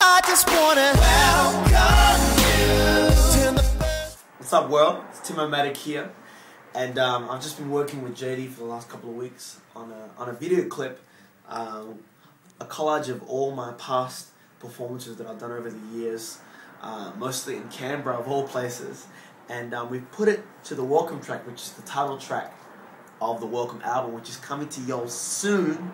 I just wanna welcome you What's up, world? It's Timomatic here, and um, I've just been working with JD for the last couple of weeks on a on a video clip, um, a collage of all my past performances that I've done over the years, uh, mostly in Canberra of all places, and um, we put it to the welcome track, which is the title track of the welcome album, which is coming to y'all soon,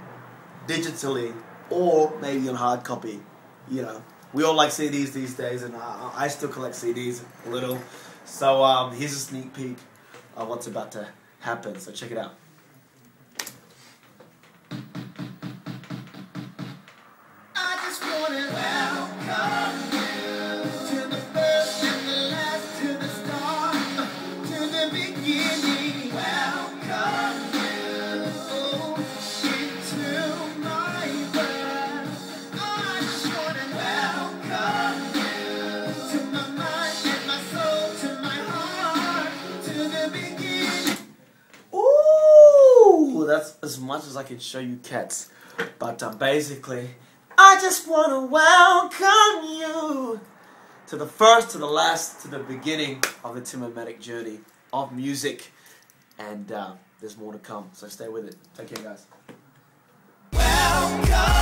digitally or maybe on hard copy. You know, we all like CDs these days, and I, I still collect CDs a little. So um, here's a sneak peek of what's about to happen. So check it out. Ooh, that's as much as I can show you cats. But um, basically, I just want to welcome you to the first, to the last, to the beginning of the Timomatic journey of music. And uh, there's more to come, so stay with it. Take care, guys. Welcome